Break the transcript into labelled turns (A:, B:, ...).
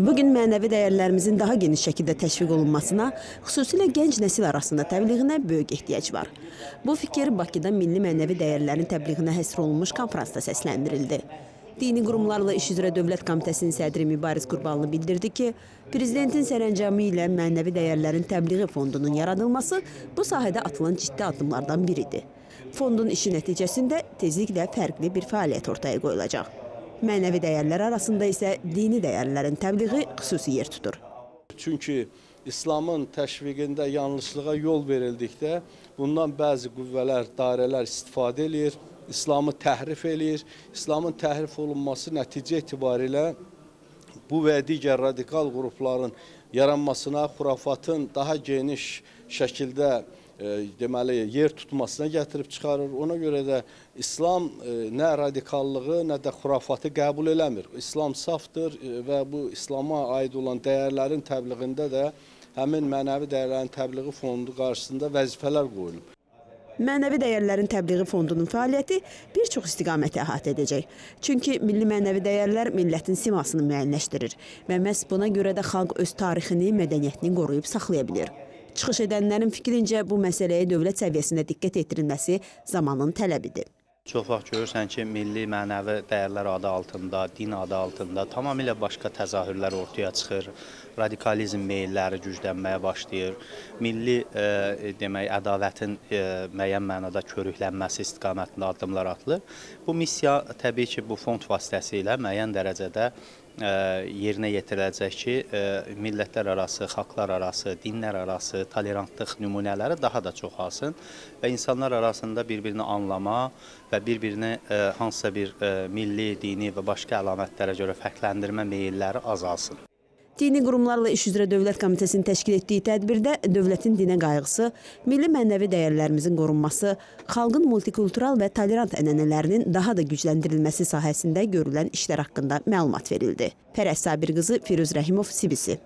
A: Bu gün mənəvi dəyərlərimizin daha geniş şəkildə təşviq olunmasına, xüsusilə gənc nəsil arasında təbliğinə böyük ehtiyac var. Bu fikir Bakıda milli mənəvi dəyərlərin təbliğinə həsr olunmuş konfransda səsləndirildi. Dini qurumlarla İş üzrə Dövlət Komitəsinin sədri Mübariz Qurbanlı bildirdi ki, prezidentin sərəncamı ilə mənəvi dəyərlərin təbliği fondunun yaradılması bu sahədə atılan ciddi addımlardan biridir. Fondun işi nəticəsində tezliklə fərqli bir fəaliyyət ortaya qoyulacaq. Mənəvi dəyərlər arasında isə dini dəyərlərin təbliği xüsusi yer tutur.
B: Çünki İslamın təşviqində yanlışlığa yol verildikdə bundan bəzi qüvvələr, dairələr istifadə eləyir, İslamı təhrif eləyir. İslamın təhrif olunması nəticə etibarilə bu və digər radikal qrupların yaranmasına, xurafatın daha geniş şəkildə deməli yer tutmasına gətirib çıxarır. Ona görə də İslam e, nə radikallığı, nə də xurafatı qəbul eləmir. İslam safdır e, və bu İslama aid olan dəyərlərin təbliğində də həmin mənəvi dəyərlərin təbliği fondu qarşısında vəzifələr qoyulub.
A: Mənəvi dəyərlərin təbliği fondunun fəaliyyəti bir çox istiqaməti əhatə edəcək. Çünki milli mənəvi dəyərlər millətin simasını müəyyənləşdirir və məhz buna görə də xalq öz tarixini, mədəniyyətini qoruyub saxlaya bilir. Çıxış edənlərin fikrincə bu məsələyə dövlət səviyyəsində diqqət etdirilməsi zamanın tələbidir.
C: Çox vaxt görürsən ki, milli mənəvi dəyərlər adı altında, din adı altında tamamilə başqa təzahürlər ortaya çıxır. Radikalizm meylləri güclənməyə başlayır. Milli e, demək ədalətin e, müəyyən mənada körüklənməsi istiqamətində addımlar atılır. Bu missiya təbii ki, bu fond vasitəsilə müəyyən dərəcədə yerinə yetiriləcək ki, millətlər arası, xalqlar arası, dinlər arası tolerantlıq nümunələri daha da çoxalsın və insanlar arasında bir-birini anlama və bir-birini hansısa bir milli, dini və başqa əlamətlərə görə fərqləndirmə meylləri azalsın.
A: Dini qurumlarla İş üzrə Dövlət Komitəsinin təşkil etdiyi tədbirdə dövlətin dinə qayğısı, milli mənəvi dəyərlərimizin qorunması, xalqın multikultural və tolerant ənənələrinin daha da gücləndirilməsi sahəsində görülən işlər haqqında məlumat verildi. Fərəz Sabir qızı Firuz Rəhimov, Sibisi.